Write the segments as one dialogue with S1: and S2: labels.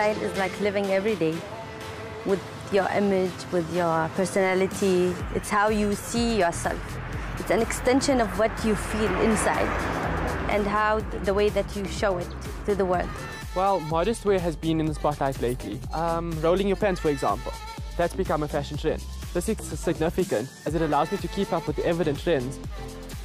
S1: style is like living every day with your image, with your personality. It's how you see yourself. It's an extension of what you feel inside and how the way that you show it to the world.
S2: Well, modest wear has been in the spotlight lately. Um, rolling your pants, for example. That's become a fashion trend. This is significant as it allows me to keep up with the evident trends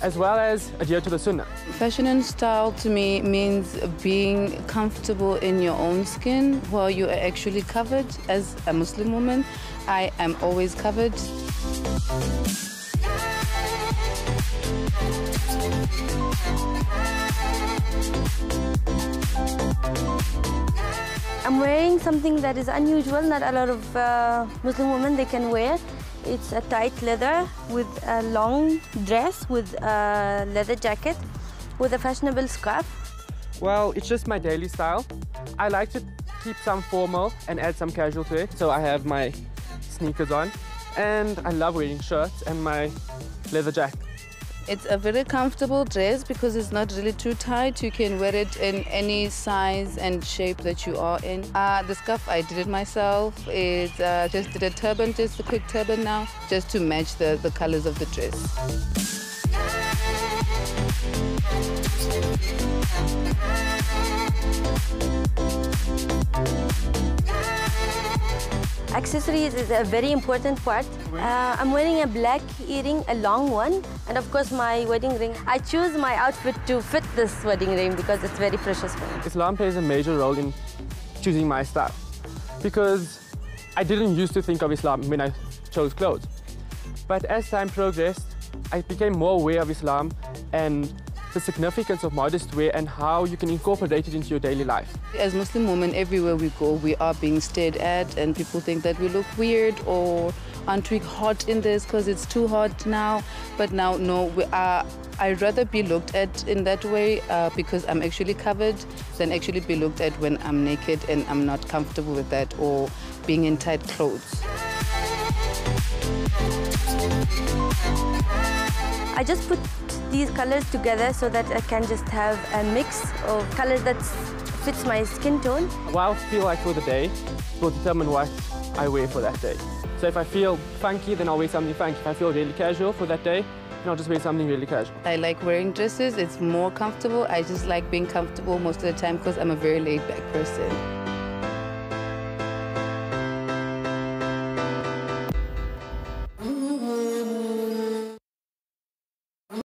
S2: as well as adhere to the sunnah.
S3: Fashion and style to me means being comfortable in your own skin while you are actually covered. As a Muslim woman, I am always covered.
S1: I'm wearing something that is unusual, not a lot of uh, Muslim women they can wear. It's a tight leather with a long dress with a leather jacket with a fashionable scarf.
S2: Well, it's just my daily style. I like to keep some formal and add some casual to it. So I have my sneakers on and I love wearing shirts and my leather jacket.
S3: It's a very comfortable dress because it's not really too tight. You can wear it in any size and shape that you are in. Uh, the scarf, I did it myself. It uh, just did a turban, just a quick turban now, just to match the, the colors of the dress.
S1: Accessories is a very important part. Uh, I'm wearing a black earring, a long one, and of course my wedding ring. I choose my outfit to fit this wedding ring because it's very precious for me.
S2: Islam plays a major role in choosing my style because I didn't used to think of Islam when I chose clothes. But as time progressed, I became more aware of Islam and the significance of modest wear and how you can incorporate it into your daily life.
S3: As Muslim women, everywhere we go, we are being stared at and people think that we look weird or aren't we hot in this because it's too hot now. But now, no, we are, I'd rather be looked at in that way uh, because I'm actually covered than actually be looked at when I'm naked and I'm not comfortable with that or being in tight clothes.
S1: I just put these colors together so that I can just have a mix of colors that fits my skin tone.
S2: What I feel like for the day will determine what I wear for that day. So if I feel funky, then I'll wear something funky. If I feel really casual for that day, then I'll just wear something really casual.
S3: I like wearing dresses. It's more comfortable. I just like being comfortable most of the time because I'm a very laid-back person.